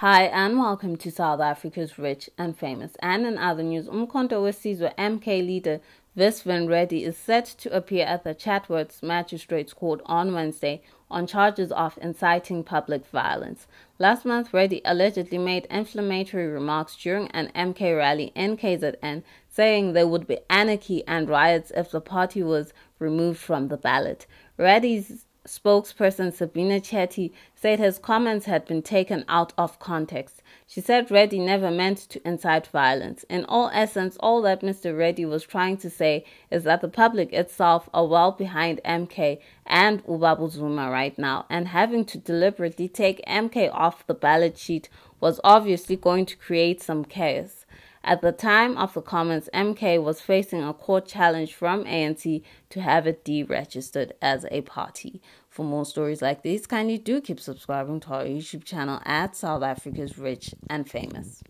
Hi and welcome to South Africa's Rich and Famous. And in other news, Umkhonto we Sizwe MK leader Visvin Reddy is set to appear at the Chatsworth Magistrates Court on Wednesday on charges of inciting public violence. Last month, Reddy allegedly made inflammatory remarks during an MK rally in KZN, saying there would be anarchy and riots if the party was removed from the ballot. Reddy's spokesperson Sabina Chetty said his comments had been taken out of context. She said Reddy never meant to incite violence. In all essence, all that Mr. Reddy was trying to say is that the public itself are well behind MK and Ubaba Zuma right now, and having to deliberately take MK off the ballot sheet was obviously going to create some chaos. At the time of the comments, MK was facing a court challenge from ANC to have it deregistered as a party. For more stories like these, kindly do keep subscribing to our YouTube channel at South Africa's Rich and Famous.